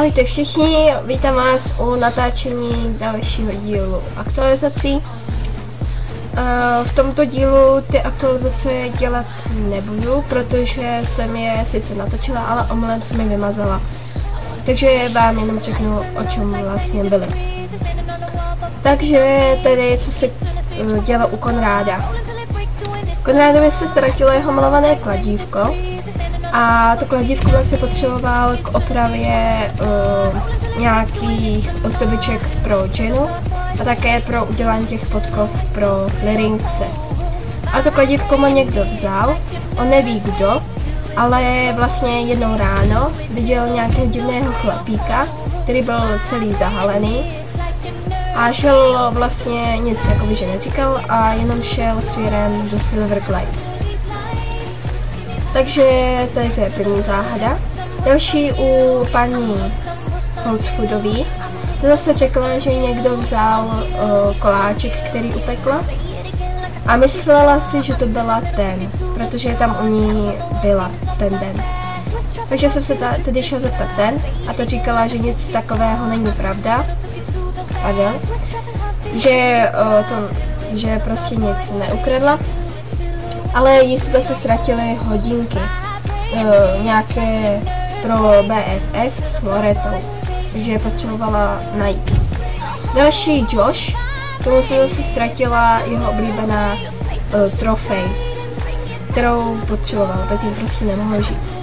Ahojte všichni, vítám vás u natáčení dalšího dílu aktualizací. Eh, v tomto dílu ty aktualizace dělat nebudu, protože jsem je sice natočila, ale omylem jsem je vymazala. Takže vám jenom řeknu, o čem vlastně byly. Takže tedy, co se eh, dělo u Konráda. Konrádovi se ztratilo jeho malované kladívko, a to kladívko vlastně potřeboval k opravě uh, nějakých ozdobiček pro Jenu a také pro udělání těch podkov pro Lyrinxe. A to kladívko mu někdo vzal, on neví kdo, ale vlastně jednou ráno viděl nějakého divného chlapíka, který byl celý zahalený a šel vlastně nic jako že neříkal a jenom šel směrem do Silverglade. Takže tady to je první záhada. Další u paní Holzfoodový. To zase řekla, že někdo vzal uh, koláček, který upekla a myslela si, že to byla ten, protože tam u ní byla ten den. Takže jsem se tedy šla zeptat ten a to říkala, že nic takového není pravda. Pardon. Že, uh, to, že prostě nic neukradla ale jí se zase ztratily hodinky, uh, nějaké pro BFF s Loretou, takže je potřebovala najít. Další Josh, tomu se zase ztratila jeho oblíbená uh, trofej, kterou potřeboval, bez ní prostě nemohl žít.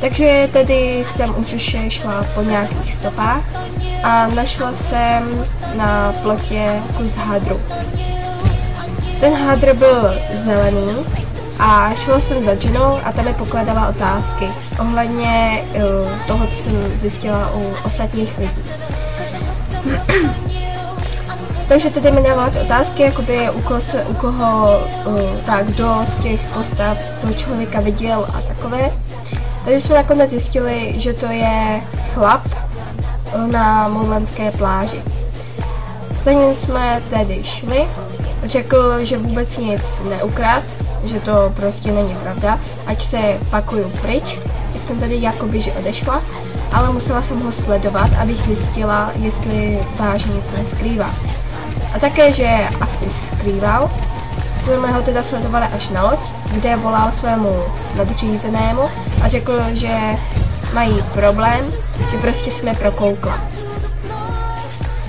Takže tedy jsem už šla po nějakých stopách a našla jsem na plotě kus hadru. Ten hadr byl zelený a šla jsem za Jenou a tam mi pokladala otázky ohledně uh, toho, co jsem zjistila u ostatních lidí. Takže tedy mi dávala ty otázky, jakoby u koho, se, u koho uh, tak kdo z těch postav toho člověka viděl a takové. Takže jsme nakonec zjistili, že to je chlap na Molenské pláži. Za ním jsme tedy šli řekl, že vůbec nic neukrad, že to prostě není pravda, ať se pakuju pryč, tak jsem tady jakoby, že odešla, ale musela jsem ho sledovat, abych zjistila, jestli vážně nic neskrývá. A také, že asi skrýval, jsme ho teda sledovali až na loď, kde volal svému nadřízenému a řekl, že mají problém, že prostě jsme prokoukla.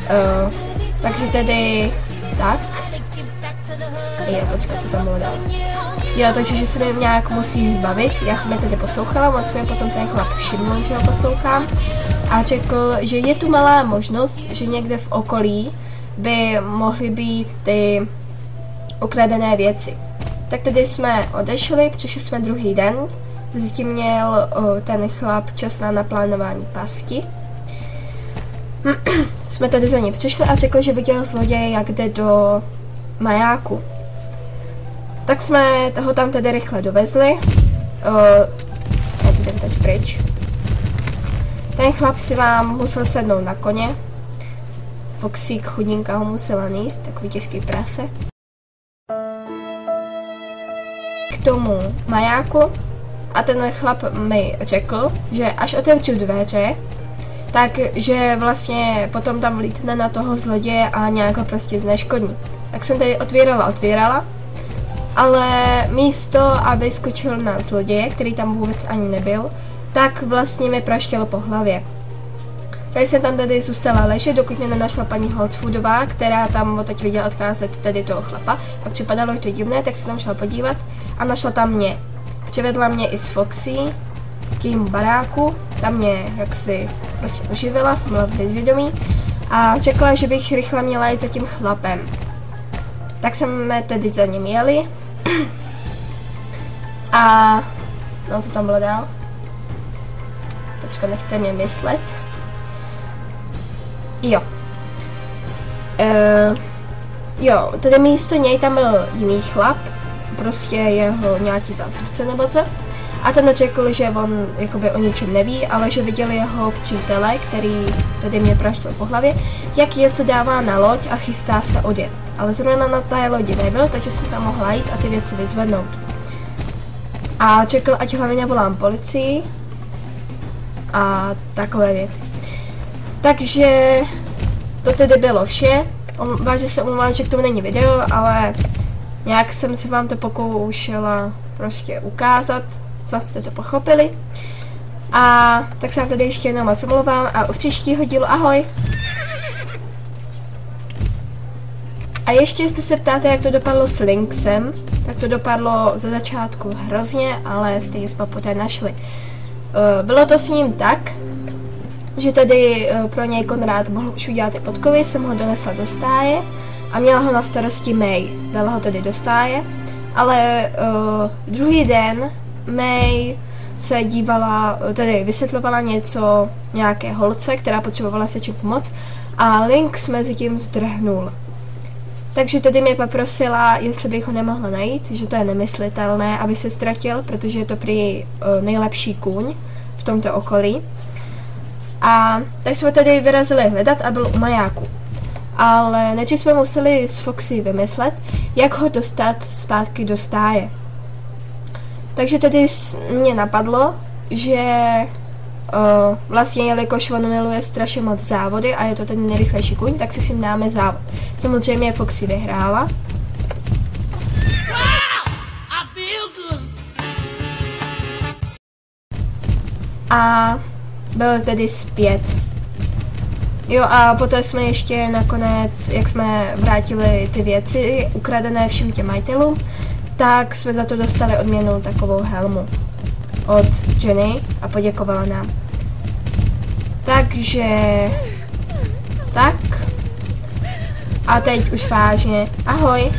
Uh, takže tedy tak. Jo, počkat, co tam bylo dál. Jo, takže že se mě nějak musí zbavit. Já jsem je tedy poslouchala, moc mě potom ten chlap všiml, že ho poslouchám. A řekl, že je tu malá možnost, že někde v okolí by mohly být ty ukradené věci. Tak tedy jsme odešli, přišli jsme druhý den, Mezi měl o, ten chlap čas na naplánování pasky. jsme tedy za ním přišli a řekl, že viděl zloděje, jak jde do majáku. Tak jsme toho tam tedy rychle dovezli. Uh, já jdem teď pryč. Ten chlap si vám musel sednout na koně. Foxík chudinka ho musela níst, takový těžký prase. K tomu majáku a ten chlap mi řekl, že až otevřu dveře, takže vlastně potom tam lítne na toho zloděje a nějak ho prostě zneškodní. Tak jsem tady otvírala, otvírala ale místo, aby skočil na zloděje, který tam vůbec ani nebyl, tak vlastně mi praštěl po hlavě. Tady jsem tam tady zůstala ležet, dokud mě nenašla paní Holzfoodová, která tam teď viděla odcházet tedy toho chlapa a připadalo jí to divné, tak se tam šla podívat a našla tam mě. Přivedla mě i s Foxy k jejímu baráku, tam mě jaksi prostě oživila, jsem byla bezvědomí a řekla, že bych rychle měla jít za tím chlapem. Tak jsme tedy za ním jeli a no co tam bylo dál? Počkat, nechte mě myslet. Jo. Uh, jo, tedy místo něj tam byl jiný chlap, prostě jeho nějaký zástupce nebo co. A ten řekl, že on jakoby o ničem neví, ale že viděl jeho přítele, který tedy mě praštil po hlavě, jak něco dává na loď a chystá se odjet. Ale zrovna na té lodi nebyl, takže jsem tam mohla jít a ty věci vyzvednout. A řekl, ať hlavně volám policii. a takové věci. Takže to tedy bylo vše. Váže se omlouvám, že k tomu není video, ale nějak jsem si vám to pokoušela prostě ukázat, zase jste to pochopili. A tak se vám tady ještě jednou moc omlouvám a u příštího dílu ahoj! A ještě jestli se ptáte, jak to dopadlo s Lynxem, tak to dopadlo za začátku hrozně, ale stejně jsme poté našli. Eh, bylo to s ním tak, že tedy eh, pro něj Konrád mohl už udělat ty podkovy, jsem ho donesla do stáje a měla ho na starosti May. Dala ho tedy do stáje, ale uh, druhý den May se dívala, tedy vysvětlovala něco nějaké holce, která potřebovala se čím pomoct a Lynx mezi tím zdrhnul. Takže tedy mě poprosila, jestli bych ho nemohla najít, že to je nemyslitelné, aby se ztratil, protože je to prý uh, nejlepší kůň v tomto okolí. A tak jsme tedy vyrazili hledat a byl u majáku. Ale nejdřív jsme museli s Foxy vymyslet, jak ho dostat zpátky do stáje. Takže tedy mě napadlo, že uh, vlastně jelikož on miluje strašně moc závody a je to ten nejrychlejší kuň, tak si s ním dáme závod. Samozřejmě Foxy vyhrála. A byl tedy zpět. Jo a poté jsme ještě nakonec, jak jsme vrátili ty věci ukradené všem těm majitelům, tak jsme za to dostali odměnu takovou helmu od Jenny a poděkovala nám. Takže... Tak. A teď už vážně. Ahoj.